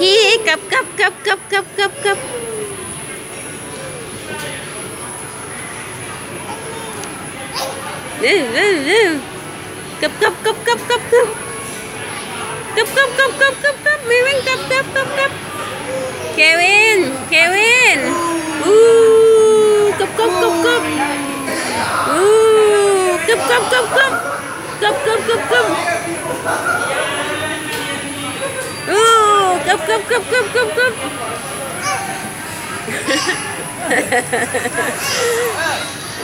hi cấp cấp cấp cấp cấp cấp cấp cấp cấp cấp cấp cấp cấp cấp cấp cấp cấp cấp cấp mình cấp cấp cấp cấp Kevin Kevin u cấp cấp cấp cấp u cấp cấp cấp cấp cấp cấp cấp cấp come, come, come, come.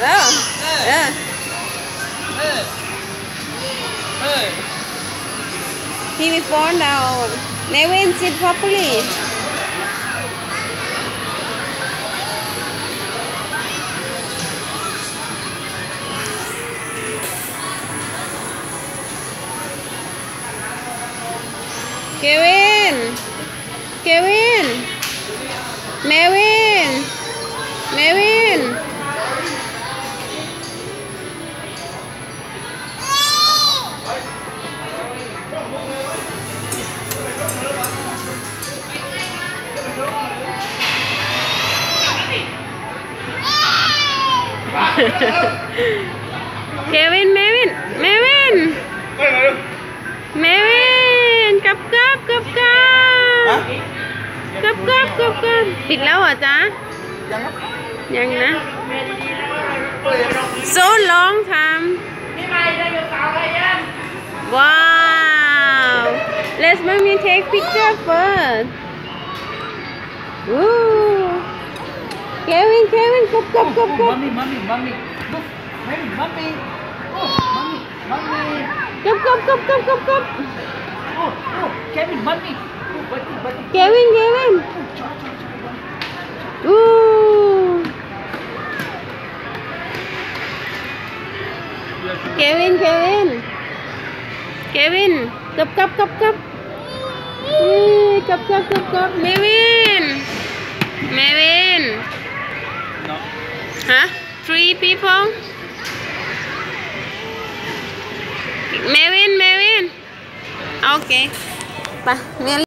Yeah. He will fall down. Never in sit properly. Give. Kevin. Mevin. Mevin. Kevin ปิดแล้วเหรอจ๊ะ ยังนะโซลองทำว้าว let's let me take picture first woo Kevin Kevin go go go go mommy mommy mommy look mommy mommy oh mommy mommy go go go go go go oh oh Kevin mommy Kevin Kevin Kevin, Kevin. Kevin, cup, cup, cup, cup. Ừ, cup, cup, cup, cấp. Mevin. Mevin. No. Huh? Three people. Mevin, Mevin. Okay. Pa,